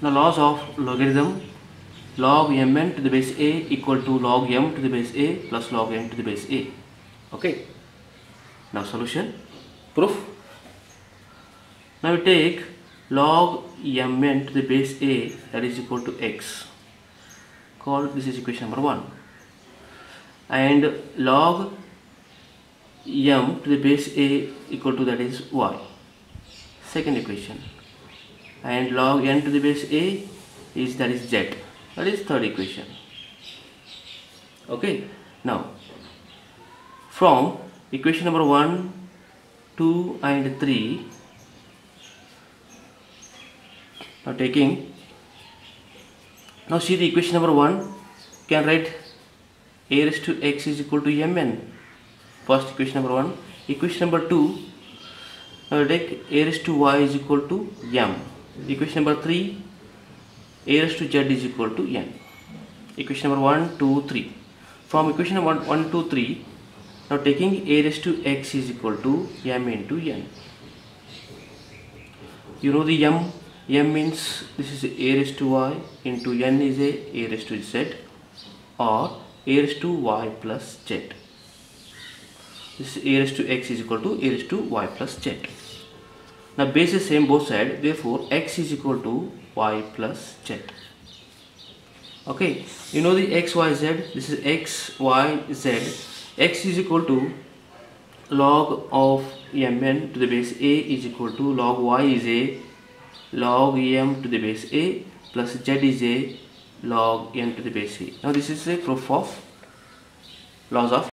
the laws of logarithm log mn to the base a equal to log m to the base a plus log n to the base a. Okay. Now solution proof. Now we take log mn to the base a that is equal to x. Call this is equation number 1 and log m to the base a equal to that is y. Second equation and log n to the base a is that is z. That is third equation. Okay? Now from equation number 1 2 and 3 now taking now see the equation number 1 can write a raised to x is equal to mn first equation number 1 equation number 2 now take a raised to y is equal to m equation number 3 a raised to z is equal to n equation number 1 2 3 from equation number 1 1 2 3 now taking a raised to x is equal to m into n you know the m m means this is a raised to y into n is a a raised to z or a raised to y plus z this is a raised to x is equal to a raised to y plus z now base is same both side. Therefore x is equal to y plus z. Okay. You know the x y z? This is x y z. X is equal to log of mn to the base a is equal to log y is a log m to the base a plus z is a log n to the base a. Now this is a proof of laws of